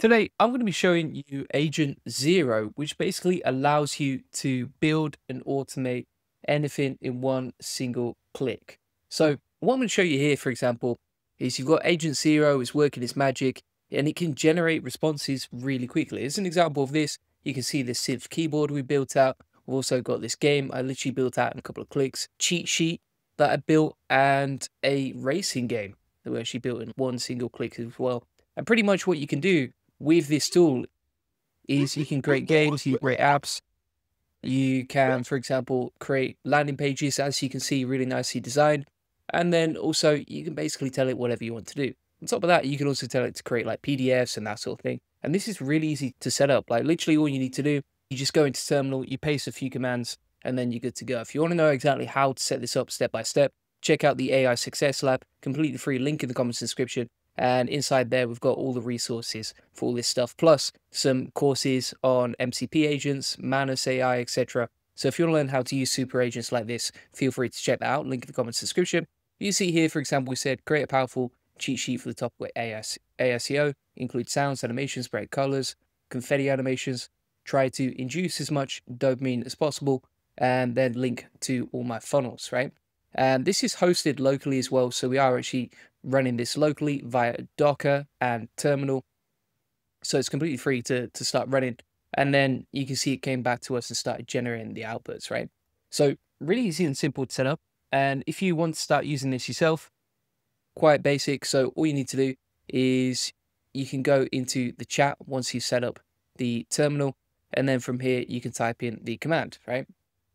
Today, I'm going to be showing you Agent Zero, which basically allows you to build and automate anything in one single click. So what I'm going to show you here, for example, is you've got Agent Zero, is working its magic, and it can generate responses really quickly. As an example of this, you can see the synth keyboard we built out. We've also got this game I literally built out in a couple of clicks, cheat sheet that I built, and a racing game that we actually built in one single click as well. And pretty much what you can do with this tool is you can create games, you create apps, you can, for example, create landing pages, as you can see, really nicely designed. And then also you can basically tell it whatever you want to do. On top of that, you can also tell it to create like PDFs and that sort of thing. And this is really easy to set up. Like literally all you need to do, you just go into terminal, you paste a few commands, and then you're good to go. If you want to know exactly how to set this up step by step, check out the AI Success Lab, completely free link in the comments description. And inside there, we've got all the resources for all this stuff, plus some courses on MCP agents, Manus AI, etc. So if you want to learn how to use super agents like this, feel free to check that out. Link in the comments description. You see here, for example, we said create a powerful cheat sheet for the top with AS, ASEO, include sounds, animations, bright colors, confetti animations. Try to induce as much dopamine as possible, and then link to all my funnels, right? And this is hosted locally as well. So we are actually running this locally via Docker and terminal. So it's completely free to, to start running. And then you can see it came back to us and started generating the outputs, right? So really easy and simple to set up. And if you want to start using this yourself, quite basic. So all you need to do is you can go into the chat once you set up the terminal. And then from here, you can type in the command, right?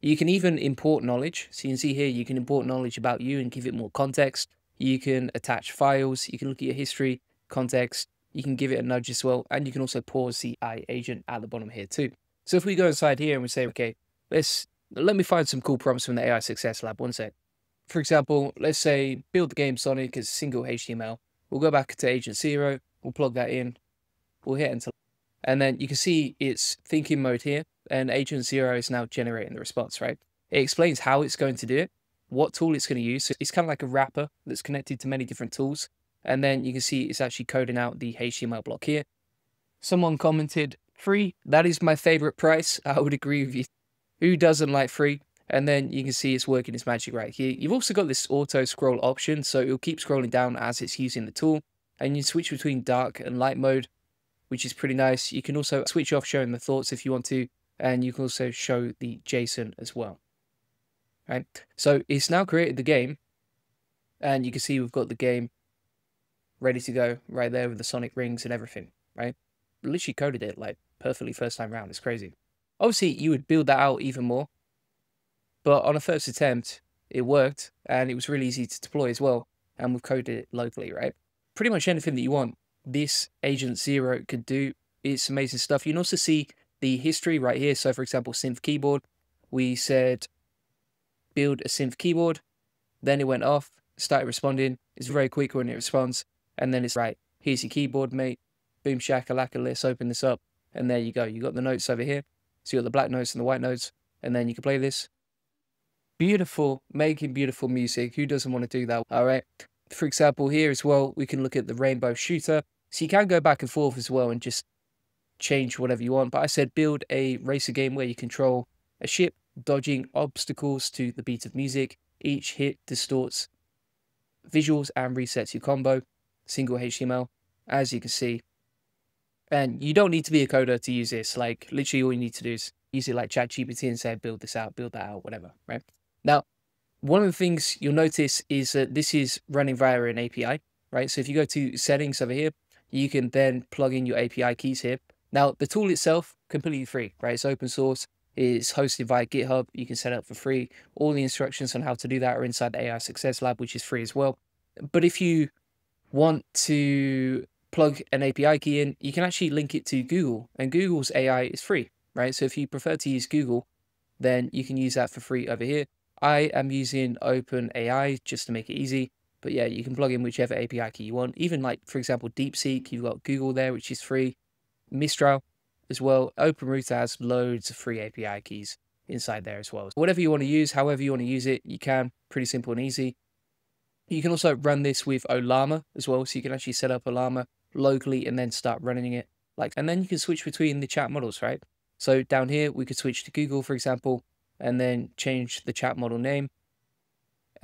You can even import knowledge. So you can see here, you can import knowledge about you and give it more context. You can attach files. You can look at your history, context. You can give it a nudge as well. And you can also pause the AI agent at the bottom here too. So if we go inside here and we say, okay, let's let me find some cool prompts from the AI Success Lab. One sec. For example, let's say build the game Sonic as single HTML. We'll go back to Agent Zero. We'll plug that in. We'll hit enter. And then you can see it's thinking mode here. And Agent Zero is now generating the response, right? It explains how it's going to do it what tool it's going to use. So it's kind of like a wrapper that's connected to many different tools. And then you can see it's actually coding out the HTML block here. Someone commented, free, that is my favorite price. I would agree with you. Who doesn't like free? And then you can see it's working its magic right here. You've also got this auto scroll option, so it'll keep scrolling down as it's using the tool. And you switch between dark and light mode, which is pretty nice. You can also switch off showing the thoughts if you want to, and you can also show the JSON as well right? So it's now created the game, and you can see we've got the game ready to go right there with the sonic rings and everything, right? Literally coded it like perfectly first time round. It's crazy. Obviously, you would build that out even more, but on a first attempt, it worked, and it was really easy to deploy as well. And we've coded it locally, right? Pretty much anything that you want, this Agent Zero could do. It's amazing stuff. You can also see the history right here. So, for example, synth keyboard, we said build a synth keyboard. Then it went off, started responding. It's very quick when it responds. And then it's right, here's your keyboard, mate. Boom shakalaka, let's open this up. And there you go. You got the notes over here. So you got the black notes and the white notes. And then you can play this. Beautiful, making beautiful music. Who doesn't want to do that? All right. For example, here as well, we can look at the rainbow shooter. So you can go back and forth as well and just change whatever you want. But I said build a racer game where you control a ship dodging obstacles to the beat of music. Each hit distorts visuals and resets your combo. Single HTML, as you can see. And you don't need to be a coder to use this. Like, literally all you need to do is use it like ChatGPT and say, build this out, build that out, whatever, right? Now, one of the things you'll notice is that this is running via an API, right? So if you go to settings over here, you can then plug in your API keys here. Now, the tool itself, completely free, right? It's open source It's hosted via GitHub. You can set up for free. All the instructions on how to do that are inside the AI Success Lab, which is free as well. But if you want to plug an API key in, you can actually link it to Google, and Google's AI is free, right? So if you prefer to use Google, then you can use that for free over here. I am using OpenAI just to make it easy. But yeah, you can plug in whichever API key you want. Even like, for example, DeepSeek, you've got Google there, which is free. Mistral, as well. OpenRouter has loads of free API keys inside there as well. So Whatever you want to use, however you want to use it, you can. Pretty simple and easy. You can also run this with Ollama as well, so you can actually set up Ollama locally and then start running it Like, and then you can switch between the chat models, right? So down here, we could switch to Google, for example, and then change the chat model name.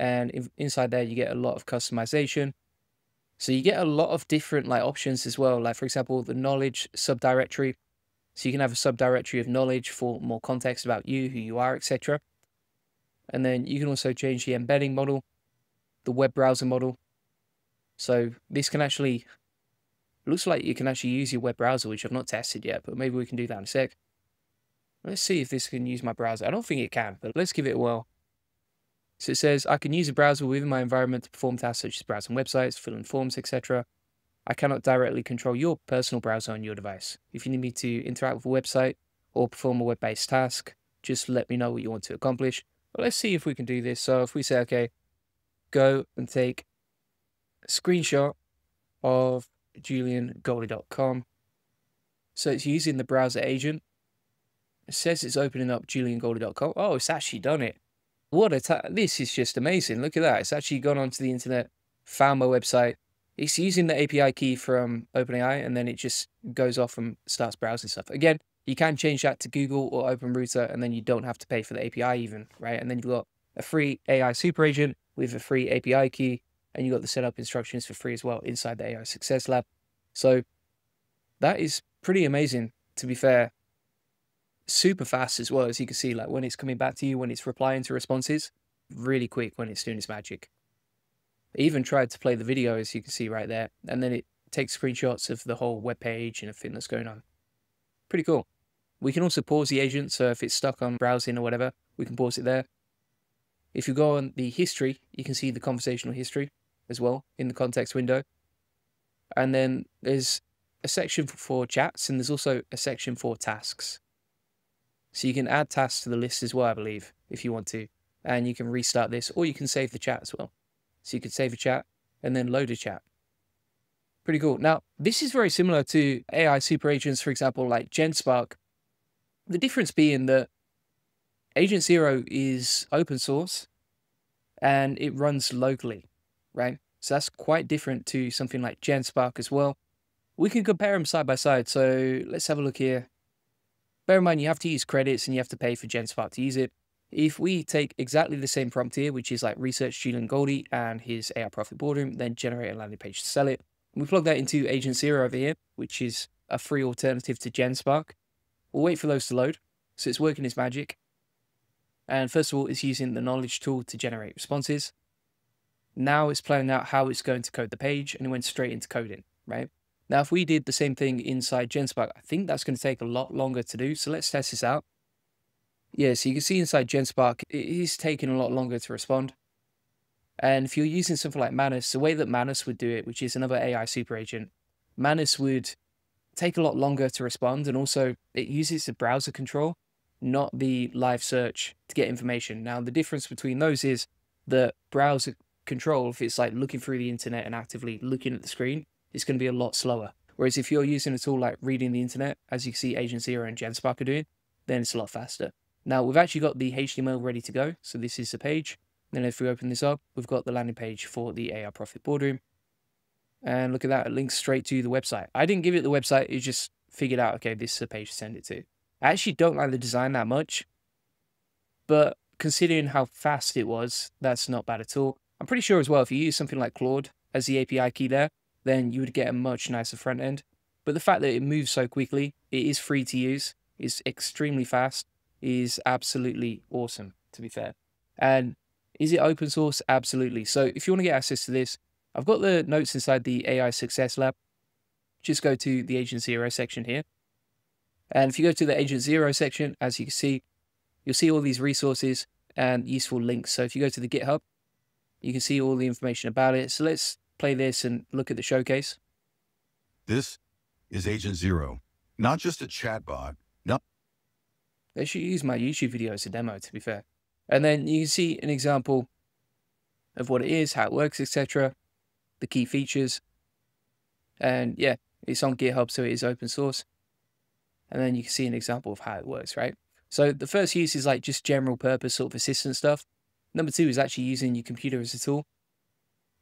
And in, inside there, you get a lot of customization. So you get a lot of different like options as well. Like for example, the knowledge subdirectory. So you can have a subdirectory of knowledge for more context about you, who you are, etc. And then you can also change the embedding model, the web browser model. So this can actually, looks like you can actually use your web browser, which I've not tested yet, but maybe we can do that in a sec. Let's see if this can use my browser. I don't think it can, but let's give it a whirl. So it says, I can use a browser within my environment to perform tasks such as browsing websites, filling forms, etc. I cannot directly control your personal browser on your device. If you need me to interact with a website or perform a web-based task, just let me know what you want to accomplish. Let's see if we can do this. So if we say, okay, go and take a screenshot of juliangoldie.com. So it's using the browser agent. It says it's opening up juliangoldie.com. Oh, it's actually done it. What a this is just amazing. Look at that. It's actually gone onto the internet, found my website. It's using the API key from OpenAI and then it just goes off and starts browsing stuff. Again, you can change that to Google or OpenRouter and then you don't have to pay for the API even, right? And then you've got a free AI super agent with a free API key and you've got the setup instructions for free as well inside the AI Success Lab. So that is pretty amazing, to be fair. Super fast as well, as you can see, like when it's coming back to you, when it's replying to responses, really quick when it's doing its magic. I even tried to play the video, as you can see right there, and then it takes screenshots of the whole web page and everything that's going on. Pretty cool. We can also pause the agent, so if it's stuck on browsing or whatever, we can pause it there. If you go on the history, you can see the conversational history as well in the context window. And then there's a section for chats, and there's also a section for tasks. So you can add tasks to the list as well, I believe, if you want to. And you can restart this, or you can save the chat as well. So you could save a chat and then load a chat. Pretty cool. Now, this is very similar to AI super agents, for example, like GenSpark. The difference being that Agent Zero is open source and it runs locally, right? So that's quite different to something like GenSpark as well. We can compare them side by side. So let's have a look here. Bear in mind, you have to use credits and you have to pay for GenSpark to use it. If we take exactly the same prompt here, which is like research Julian Goldie and his AI Profit Boardroom, then generate a landing page to sell it. We plug that into Agent Zero over here, which is a free alternative to GenSpark. We'll wait for those to load. So it's working its magic. And first of all, it's using the knowledge tool to generate responses. Now it's planning out how it's going to code the page and it went straight into coding, right? Now, if we did the same thing inside GenSpark, I think that's going to take a lot longer to do. So let's test this out. Yeah, so you can see inside GenSpark, it is taking a lot longer to respond. And if you're using something like Manus, the way that Manus would do it, which is another AI super agent, Manus would take a lot longer to respond. And also it uses the browser control, not the live search to get information. Now, the difference between those is the browser control, if it's like looking through the internet and actively looking at the screen, it's going to be a lot slower. Whereas if you're using a tool like reading the internet, as you see Agent Zero and GenSpark are doing, then it's a lot faster. Now we've actually got the HTML ready to go. So this is the page. Then if we open this up, we've got the landing page for the AI Profit Boardroom. And look at that, it links straight to the website. I didn't give it the website, it just figured out, okay, this is a page to send it to. I actually don't like the design that much, but considering how fast it was, that's not bad at all. I'm pretty sure as well, if you use something like Claude as the API key there, then you would get a much nicer front end. But the fact that it moves so quickly, it is free to use, is extremely fast, is absolutely awesome, to be fair. And is it open source? Absolutely. So if you want to get access to this, I've got the notes inside the AI Success Lab. Just go to the Agent Zero section here. And if you go to the Agent Zero section, as you can see, you'll see all these resources and useful links. So if you go to the GitHub, you can see all the information about it. So let's play this and look at the showcase. This is Agent Zero, not just a chatbot, No. they should use my YouTube video as a demo, to be fair. And then you can see an example of what it is, how it works, etc. The key features. And yeah, it's on GitHub, so it is open source. And then you can see an example of how it works, right? So the first use is like just general purpose sort of assistant stuff. Number two is actually using your computer as a tool.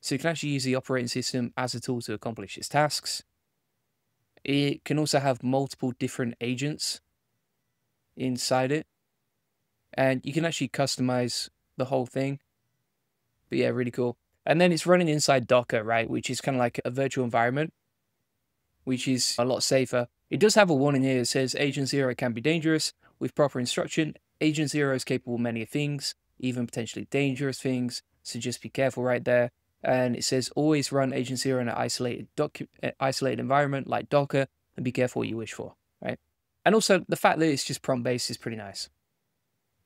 So you can actually use the operating system as a tool to accomplish its tasks. It can also have multiple different agents inside it. And you can actually customize the whole thing. But yeah, really cool. And then it's running inside Docker, right? Which is kind of like a virtual environment, which is a lot safer. It does have a warning here. that says Agent Zero can be dangerous. With proper instruction, Agent Zero is capable of many things, even potentially dangerous things. So just be careful right there. And it says always run Agent Zero in an isolated, docu- uh, isolated environment like Docker and be careful what you wish for, right? And also the fact that it's just prompt based is pretty nice.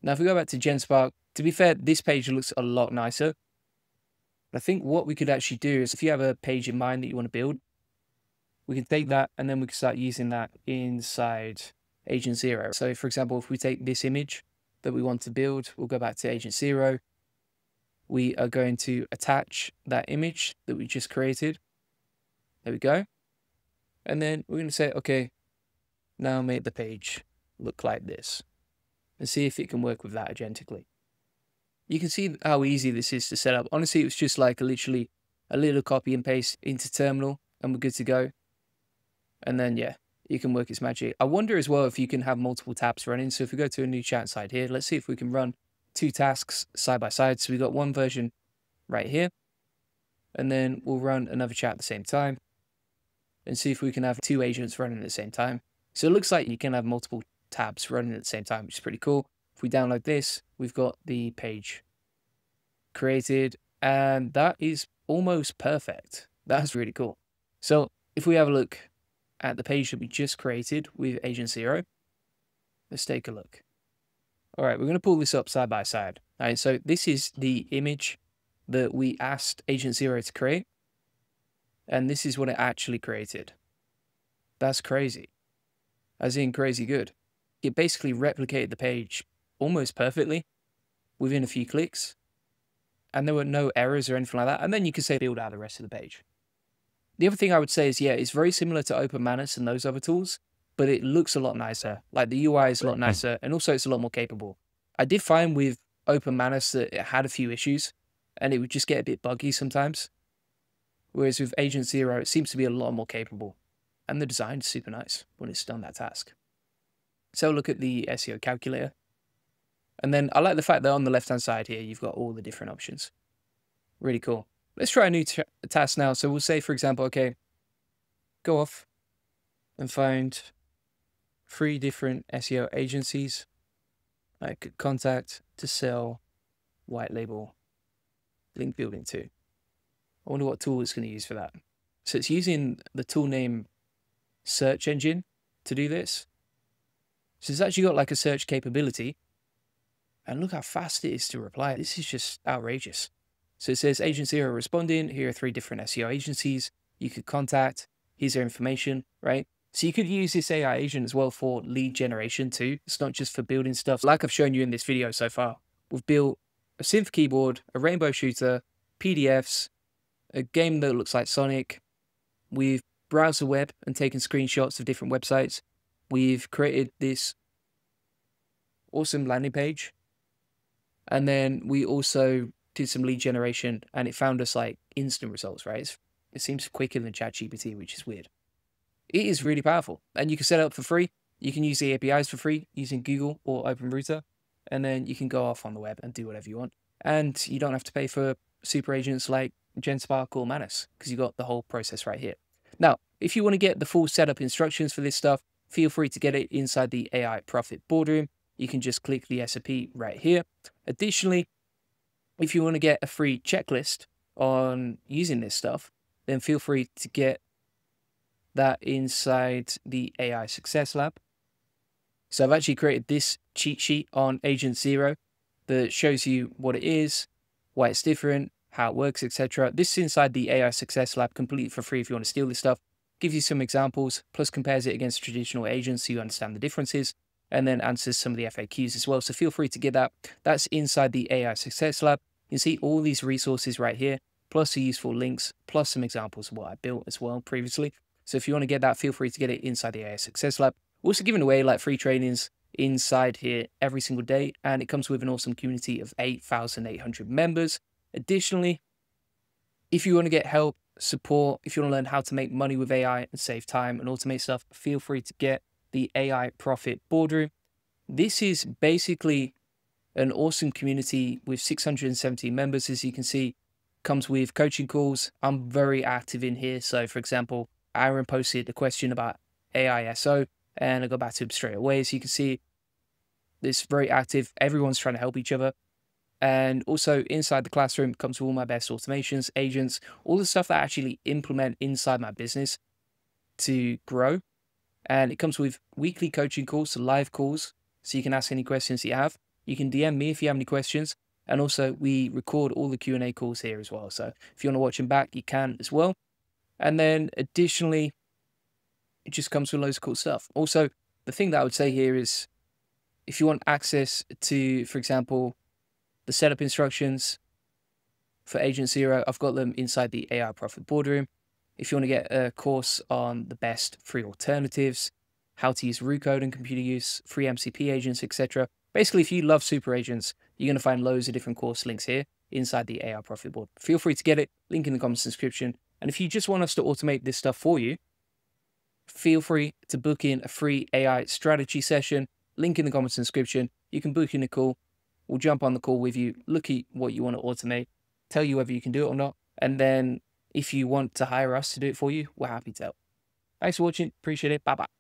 Now, if we go back to GenSpark, to be fair, this page looks a lot nicer. I think what we could actually do is if you have a page in mind that you want to build, we can take that and then we can start using that inside Agent Zero. So for example, if we take this image that we want to build, we'll go back to Agent Zero. We are going to attach that image that we just created. There we go. And then we're going to say, okay, now make the page look like this and see if it can work with that agentically. You can see how easy this is to set up. Honestly, it was just like literally a little copy and paste into terminal and we're good to go. And then, yeah, you can work its magic. I wonder as well if you can have multiple tabs running. So if we go to a new chat side here, let's see if we can run two tasks side by side. So we've got one version right here. And then we'll run another chat at the same time and see if we can have two agents running at the same time. So it looks like you can have multiple tabs running at the same time, which is pretty cool. If we download this, we've got the page created and that is almost perfect. That's really cool. So if we have a look at the page that we just created with Agent Zero. Let's take a look. All right, we're going to pull this up side by side. All right, so this is the image that we asked Agent Zero to create. And this is what it actually created. That's crazy. As in crazy good. It basically replicated the page almost perfectly within a few clicks. And there were no errors or anything like that. And then you could say build out the rest of the page. The other thing I would say is, yeah, it's very similar to Open Manus and those other tools, but it looks a lot nicer. Like the UI is a lot nicer, and also it's a lot more capable. I did find with Open Manus that it had a few issues, and it would just get a bit buggy sometimes. Whereas with Agent Zero, it seems to be a lot more capable, and the design is super nice when it's done that task. So look at the SEO calculator. And then I like the fact that on the left hand side here, you've got all the different options. Really cool. Let's try a new task now. So we'll say, for example, okay, go off and find three different SEO agencies I could contact to sell white label link building to. I wonder what tool it's going to use for that. So it's using the tool name search engine to do this. So it's actually got like a search capability. And look how fast it is to reply. This is just outrageous. So it says Agent Zero responding. Here are three different SEO agencies you could contact. Here's their information, right? So you could use this AI agent as well for lead generation too. It's not just for building stuff. Like I've shown you in this video so far, we've built a synth keyboard, a rainbow shooter, PDFs, a game that looks like Sonic. We've browsed the web and taken screenshots of different websites. We've created this awesome landing page. And then we also did some lead generation and it found us like instant results, right? It's, it seems quicker than ChatGPT, which is weird. It is really powerful and you can set it up for free. You can use the APIs for free using Google or OpenRouter, and then you can go off on the web and do whatever you want. And you don't have to pay for super agents like GenSpark or Manus because you got the whole process right here. Now, if you want to get the full setup instructions for this stuff, feel free to get it inside the AI Profit Boardroom. You can just click the SOP right here. Additionally, if you want to get a free checklist on using this stuff, then feel free to get that inside the AI Success Lab. So I've actually created this cheat sheet on Agent Zero that shows you what it is, why it's different, how it works, etc. This is inside the AI Success Lab, completely for free if you want to steal this stuff. Gives you some examples, plus compares it against traditional agents so you understand the differences, and then answers some of the FAQs as well. So feel free to get that. That's inside the AI Success Lab. You see all these resources right here, plus the useful links, plus some examples of what I built as well previously. So if you want to get that, feel free to get it inside the AI Success Lab. We're also giving away like free trainings inside here every single day, and it comes with an awesome community of 8,800 members. Additionally, if you want to get help support, if you want to learn how to make money with AI and save time and automate stuff, feel free to get the AI Profit Boardroom. This is basically an awesome community with 670 members, as you can see, comes with coaching calls. I'm very active in here. So, for example, Aaron posted a question about AI SEO, and I go back to him straight away. As you can see, it's very active. Everyone's trying to help each other. And also inside the classroom comes all my best automations, agents, all the stuff that I actually implement inside my business to grow. And it comes with weekly coaching calls, so live calls, so you can ask any questions you have. You can DM me if you have any questions. And also we record all the Q&A calls here as well. So if you want to watch them back, you can as well. And then additionally, it just comes with loads of cool stuff. Also, the thing that I would say here is if you want access to, for example, the setup instructions for Agent Zero, I've got them inside the AI Profit Boardroom. If you want to get a course on the best free alternatives, how to use Roo Code and computer use, free MCP agents, etc. Basically, if you love super agents, you're going to find loads of different course links here inside the AI Profit Board. Feel free to get it, link in the comments description. And if you just want us to automate this stuff for you, feel free to book in a free AI strategy session. Link in the comments description. You can book in a call We'll jump on the call with you, look at what you want to automate, tell you whether you can do it or not. And then if you want to hire us to do it for you, we're happy to help. Thanks for watching. Appreciate it. Bye bye.